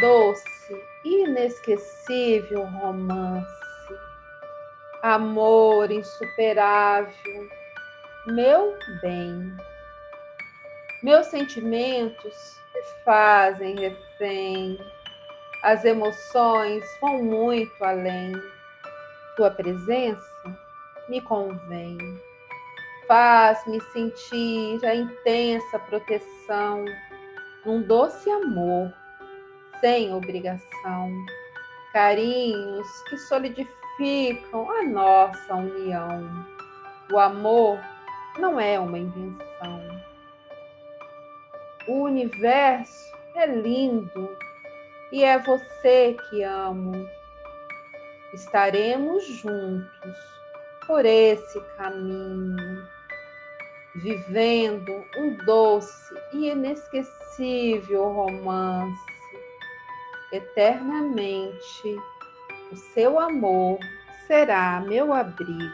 doce inesquecível romance, amor insuperável, meu bem. Meus sentimentos me fazem refém, as emoções vão muito além. Tua presença me convém, faz-me sentir a intensa proteção num doce amor, sem obrigação, carinhos que solidificam a nossa união. O amor não é uma invenção. O universo é lindo e é você que amo. Estaremos juntos por esse caminho, vivendo um doce e inesquecível romance. Eternamente, o seu amor será meu abrigo.